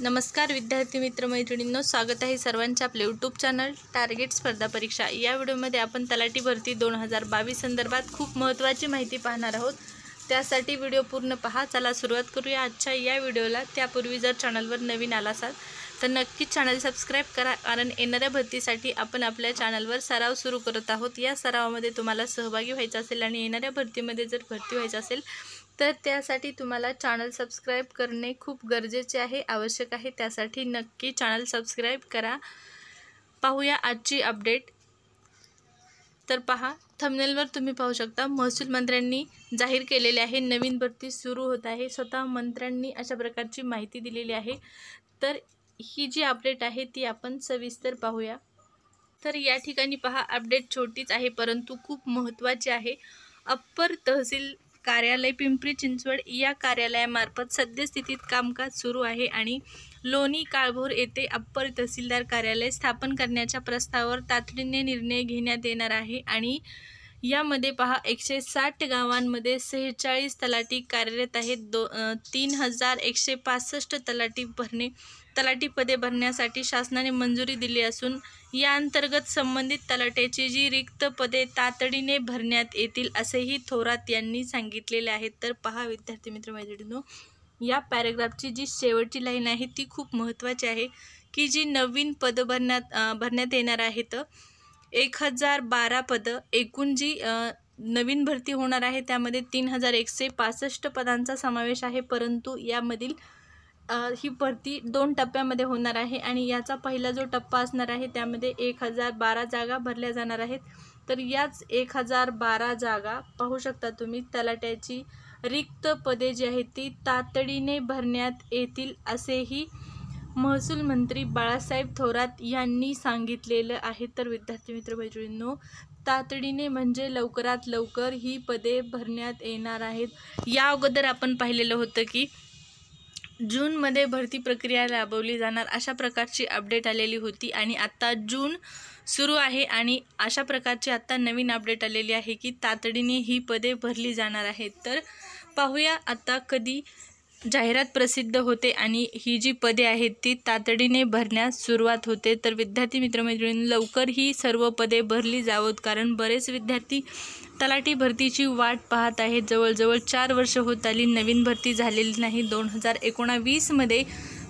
नमस्कार विद्यार्थी मित्रमैत्रिणींनो. स्वागत आहे सर्वांच्या आपले यूट्यूब चॅनल टार्गेट स्पर्धा परीक्षा या व्हिडिओमध्ये आपण तलाठी भरती दोन हजार बावीस संदर्भात खूप महत्त्वाची माहिती पाहणार आहोत. त्यासाठी व्हिडिओ पूर्ण पहा. चला सुरुवात करूया आजच्या या व्हिडिओला. त्यापूर्वी जर चॅनलवर नवीन आला असाल तर नक्कीच चॅनल सबस्क्राईब करा कारण येणाऱ्या भरतीसाठी आपण आपल्या चॅनलवर सराव सुरू करत आहोत. या सरावामध्ये तुम्हाला सहभागी व्हायचं असेल आणि येणाऱ्या भरतीमध्ये जर भरती व्हायचं असेल तर त्यासाठी तुम्हाला चॅनल सबस्क्राईब करणे खूप गरजेचे आहे आवश्यक आहे. त्यासाठी नक्की चॅनल सबस्क्राईब करा. पाहूया आजची अपडेट. तर पहा थंबनेलवर तुम्ही पाहू शकता महसूल मंत्र्यांनी जाहीर केलेले आहे नवीन भरती सुरू होत आहे स्वतः मंत्र्यांनी अशा प्रकारची माहिती दिलेली आहे. तर ही जी अपडेट आहे ती आपण सविस्तर पाहूया. तर या ठिकाणी पहा अपडेट छोटीच आहे परंतु खूप महत्त्वाची आहे. अप्पर तहसील कार्यालय पिंपरी चिंचवड या कार्यालयामार्फत सद्यस्थितीत कामकाज सुरू आहे आणि लोणी काळभोर येथे अप्पर तहसीलदार कार्यालय स्थापन करण्याच्या प्रस्तावावर तातडीने निर्णय घेण्यात येणार आहे आणि यामध्ये पहा एकशे साठ गावांमध्ये सेहेचाळीस तलाठी कार्यरत आहेत. दो तीन हजार एकशे पासष्ट तलाठी भरणे तलाठी पदे भरण्यासाठी शासनाने मंजुरी दिली असून या अंतर्गत संबंधित तलाट्याची जी रिक्त पदे तातडीने भरण्यात येतील असेही थोरात यांनी सांगितलेले आहेत तर पहा विद्यार्थी मित्र मैत्रिणींनो या पॅरेग्राफची जी शेवटची लाईन आहे ती खूप महत्त्वाची आहे की जी नवीन पदं भरण्यात भरण्यात येणार आहेत. एक हजार बारा पदं एकूण जी नवीन भरती होणार आहे त्यामध्ये तीन हजार एकशे पासष्ट पदांचा समावेश आहे. परंतु यामधील ही भरती दोन टप्प्यामध्ये होणार आहे आणि याचा पहिला जो टप्पा असणार आहे त्यामध्ये एक हजार बारा जागा भरल्या जाणार आहेत. तर याच एक हजार बारा जागा पाहू शकता तुम्ही. तलाट्याची रिक्त पदे जी आहेत ती तातडीने भरण्यात येतील असेही महसूल मंत्री बाळासाहेब थोरात यांनी सांगितलेलं आहे. तर विद्यार्थी मित्र मैत्रिणींनो तातडीने म्हणजे लवकरात लवकर ही पदे भरण्यात येणार आहेत. या अगोदर आपण पाहिलेलं होतं की जूनमध्ये भरती प्रक्रिया राबवली जाणार अशा प्रकारची अपडेट आलेली होती आणि आत्ता जून सुरू आहे आणि अशा प्रकारची आत्ता नवीन अपडेट आलेली आहे की तातडीने ही पदे भरली जाणार आहेत. तर पाहूया आत्ता कधी जाहिरात प्रसिद्ध होते आणि ही जी पदे आहेत ती तातडीने भरण्यास सुरुवात होते. तर विद्यार्थी मित्रमैत्रिणी लवकर ही सर्व पदे भरली जावत कारण बरेच विद्यार्थी तलाठी भरतीची वाट पाहत आहेत. जवळजवळ चार वर्ष होत आली नवीन भरती झालेली नाही. दोन हजार एकोणावीसमध्ये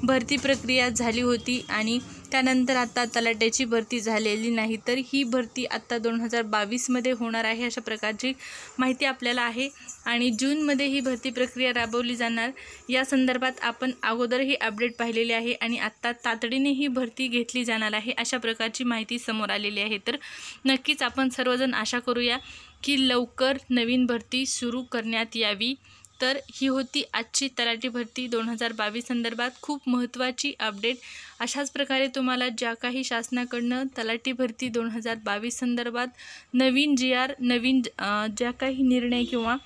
भरती प्रक्रिया झाली होती आणि त्यानंतर आता तलाट्याची भरती झालेली नाही तर ही भरती आत्ता दोन हजार बावीसमध्ये होणार आहे अशा प्रकारची माहिती आपल्याला आहे. आणि जूनमध्ये ही भरती प्रक्रिया राबवली जाणार. या संदर्भात आपण अगोदरही अपडेट पाहिलेली आहे आणि आत्ता तातडीने ही भरती घेतली जाणार आहे अशा प्रकारची माहिती समोर आलेली आहे. तर नक्कीच आपण सर्वजण आशा करूया की लवकर नवीन भरती सुरू करण्यात यावी. तर ही होती आजची तलाठी भरती. दोन हजार बावीस संदर्भात खूप महत्त्वाची अपडेट अशाच प्रकारे तुम्हाला ज्या काही शासनाकडनं तलाठी भरती दोन हजार बावीस संदर्भात नवीन जी आर नवीन ज्या काही निर्णय किंवा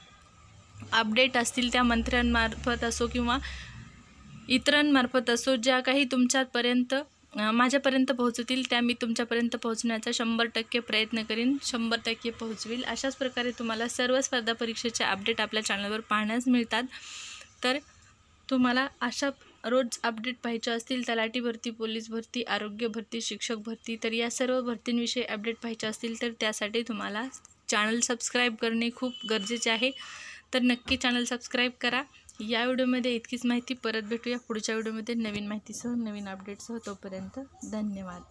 अपडेट असतील त्या मंत्र्यांमार्फत असो किंवा इतरांमार्फत असो ज्या काही तुमच्यापर्यंत माझ्यापर्यंत पोहोचतील त्या मी तुमच्यापर्यंत पोहोचण्याचा शंभर टक्के प्रयत्न करीन शंभर टक्के पोहोचवील. अशाच प्रकारे तुम्हाला सर्व स्पर्धा परीक्षेचे अपडेट आपल्या चॅनलवर पाहण्यास मिळतात. तर तुम्हाला अशा रोज अपडेट पाहिजे असतील तलाठी भरती पोलीस भरती आरोग्य भरती शिक्षक भरती तर या सर्व भरतींविषयी अपडेट पाहिजे असतील तर त्यासाठी तुम्हाला चॅनल सबस्क्राईब करणे खूप गरजेचे आहे. तर नक्की चॅनल सबस्क्राईब करा. या व्हिडिओमध्ये इतकीच माहिती. परत भेटूया पुढच्या व्हिडिओमध्ये नवीन माहितीसह नवीन अपडेटसह तोपर्यंत धन्यवाद.